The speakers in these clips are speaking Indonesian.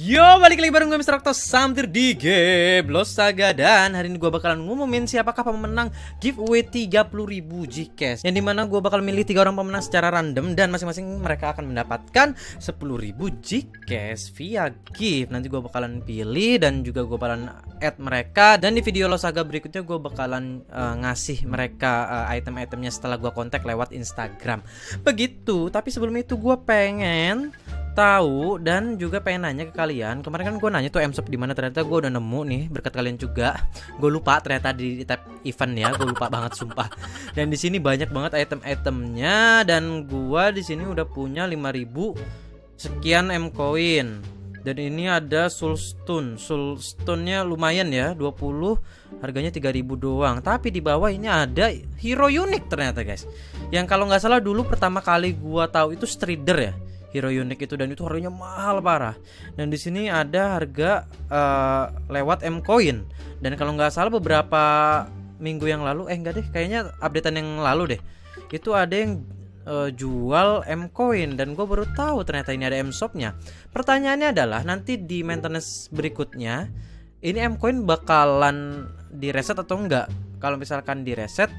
Yo, balik lagi bareng gue Mr. Octo Samtir di game Lost Saga. Dan hari ini gue bakalan ngumumin siapakah pemenang giveaway 30.000 Gcash Yang di mana gue bakal milih tiga orang pemenang secara random Dan masing-masing mereka akan mendapatkan 10.000 Gcash via gift. Nanti gue bakalan pilih dan juga gue bakalan add mereka. Dan di video Lost Saga berikutnya gue bakalan uh, ngasih mereka uh, item-itemnya setelah gue kontak lewat Instagram. Begitu, tapi sebelum itu gue pengen tahu dan juga pengen nanya ke kalian. Kemarin kan gue nanya tuh M-shop di mana ternyata gue udah nemu nih berkat kalian juga. Gue lupa ternyata di tab event ya gue lupa banget sumpah. Dan di sini banyak banget item-itemnya dan gue di sini udah punya 5000 sekian M coin dan ini ada soulstone soulstone-nya lumayan ya 20 harganya 3000 doang. Tapi di bawah ini ada hero unik ternyata guys. Yang kalau nggak salah dulu pertama kali gua tahu itu strider ya hero unik itu dan itu harganya mahal parah. Dan di sini ada harga uh, lewat M coin. Dan kalau nggak salah beberapa minggu yang lalu eh enggak deh kayaknya updatean yang lalu deh. Itu ada yang uh, jual M coin dan gue baru tahu ternyata ini ada M shopnya. Pertanyaannya adalah nanti di maintenance berikutnya ini M coin bakalan direset atau enggak? Kalau misalkan direset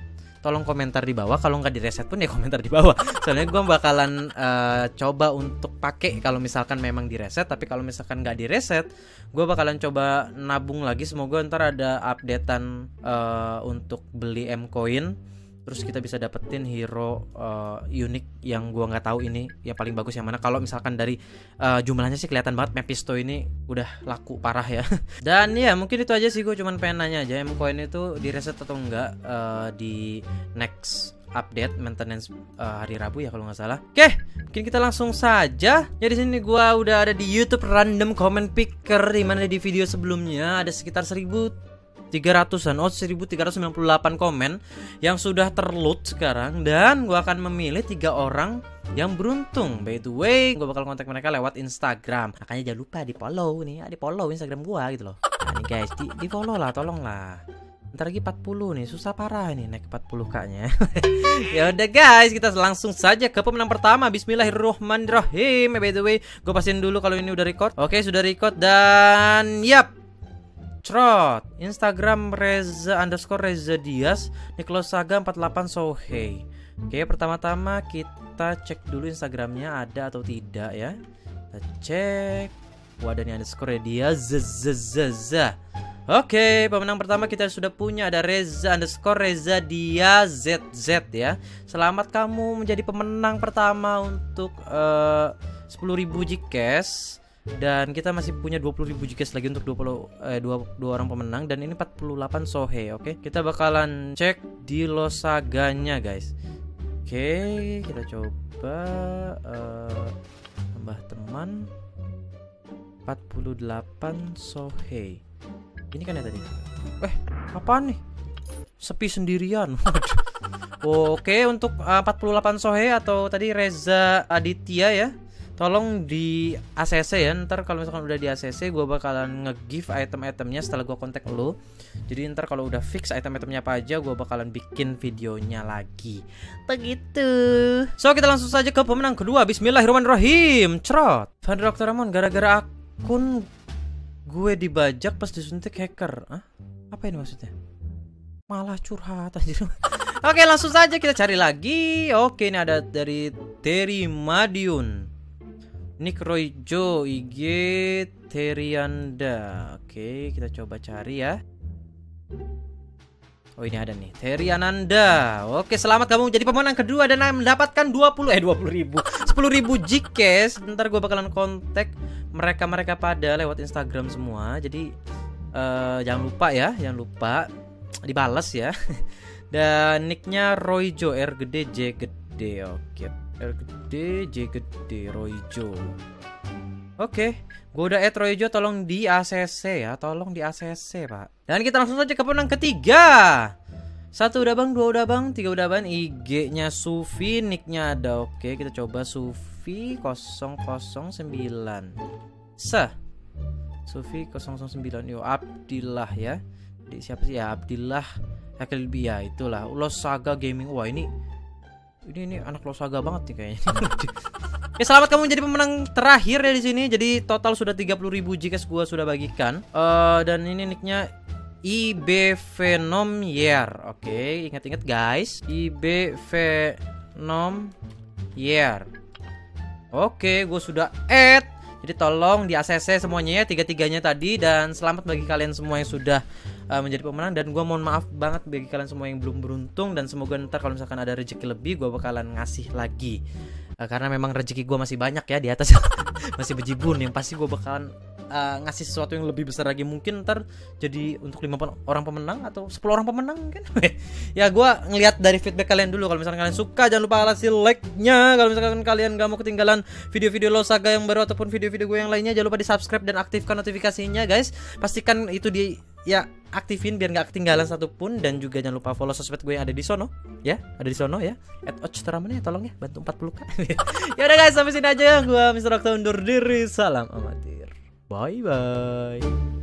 tolong komentar di bawah. Kalau nggak direset pun ya komentar di bawah. Soalnya gue bakalan uh, coba untuk pakai kalau misalkan memang direset. Tapi kalau misalkan nggak direset gue bakalan coba nabung lagi. Semoga ntar ada updatean uh, untuk beli M coin terus kita bisa dapetin hero uh, unik yang gua nggak tahu ini yang paling bagus yang mana kalau misalkan dari uh, jumlahnya sih kelihatan banget Mephisto ini udah laku parah ya dan ya mungkin itu aja sih gue cuman pengen nanya aja M coin itu di reset atau enggak uh, di next update maintenance uh, hari Rabu ya kalau nggak salah. Oke, mungkin kita langsung saja. Ya di sini gua udah ada di YouTube random comment picker di mana di video sebelumnya ada sekitar 1000 300-an oh 1398 komen yang sudah terload sekarang dan gue akan memilih tiga orang yang beruntung by the way gue bakal kontak mereka lewat Instagram makanya jangan lupa di follow nih ya, di follow Instagram gue gitu loh nah, nih guys di, di follow lah tolong lah Ntar lagi 40 nih, susah parah ini naik 40 kaknya. ya udah guys, kita langsung saja ke pemenang pertama. Bismillahirrahmanirrahim. By the way, gue pastiin dulu kalau ini udah record. Oke, sudah record dan yap, Trot Instagram Reza underscore Reza Dias Niklos Saga 48 Sohei Oke pertama-tama kita cek dulu Instagramnya ada atau tidak ya. Kita cek. Wadah nih underscore dia Zzzz Oke, pemenang pertama kita sudah punya ada Reza underscore Reza Dia ZZ ya. Selamat kamu menjadi pemenang pertama untuk uh, 10.000 Gcash dan kita masih punya 20.000 GCash lagi untuk 20 eh, dua, dua orang pemenang. Dan ini 48 Sohe oke? Okay? kita bakalan cek di losaganya guys. Oke okay, kita coba uh, tambah teman. 48 Sohe. Ini kan ya tadi? Eh apa nih? Sepi sendirian Oke untuk uh, 48 Sohe atau tadi Reza Aditya ya tolong di ACC ya ntar kalau misalkan udah di ACC gue bakalan nge-give item-itemnya setelah gue kontak lo jadi ntar kalau udah fix item-itemnya apa aja gue bakalan bikin videonya lagi. Begitu. So kita langsung saja ke pemenang kedua. Bismillahirrahmanirrahim. Cerot. Van Dr. Ramon gara-gara akun gue dibajak pas disuntik hacker. Hah? apa ini maksudnya? Malah curhat aja Oke langsung saja kita cari lagi. Oke ini ada dari Terry Madiun Nick Royjo IG Terianda. Oke kita coba cari ya. Oh ini ada nih. Teriananda. Oke selamat kamu jadi pemenang kedua Dan mendapatkan 20 Eh 20 ribu. 10 ribu Gcash. Ntar gue bakalan kontak Mereka-mereka pada lewat Instagram semua. Jadi uh, Jangan lupa ya Jangan lupa Dibales ya. Dan nicknya Royjo R gede J gede. Oke R gede, J gede, Royjo. Oke, gue udah add Royjo tolong di ACC ya, tolong di ACC pak. Dan kita langsung saja ke pemenang ketiga. Satu udah bang, dua udah bang, tiga udah bang. IG-nya Sufi, nicknya ada. Oke, kita coba Sufi 009. Seh. Sufi 009. Yo, Abdillah ya. Di siapa sih ya? Abdillah Hakelbi ya, itulah. Ulos Saga Gaming. Wah, ini ini ini anak lo saga banget nih kayaknya Ya selamat kamu menjadi pemenang terakhir ya di sini. Jadi total sudah 30.000 jika gua sudah bagikan. Eh dan ini nicknya IB Venom Year. Oke, ingat-ingat guys. IB Venom Year. Oke, gue sudah add. Jadi tolong di ACC semuanya ya tiga-tiganya tadi dan selamat bagi kalian semua yang sudah uh, menjadi pemenang. Dan gue mohon maaf banget bagi kalian semua yang belum beruntung dan semoga ntar kalau misalkan ada rezeki lebih gue bakalan ngasih lagi. Uh, karena memang rezeki gue masih banyak ya di atas. Masih bejibun yang pasti gue bakalan uh, ngasih sesuatu yang lebih besar lagi mungkin ntar jadi untuk lima orang pemenang atau 10 orang pemenang kan? Ya gue ngelihat dari feedback kalian dulu. Kalau misalkan kalian suka jangan lupa kasih like nya kalau misalkan kalian gak mau ketinggalan video-video lo saga yang baru ataupun video-video gue yang lainnya jangan lupa di subscribe dan aktifkan notifikasinya guys. Pastikan itu di ya aktifin biar nggak ketinggalan satupun. Dan juga jangan lupa follow sosmed gue yang ada di sono ya. Ada di sono ya. At ya tolong ya bantu 40 k. Ya udah guys sampai sini aja. Gue Mr. Okta undur diri. Salam amatir bye bye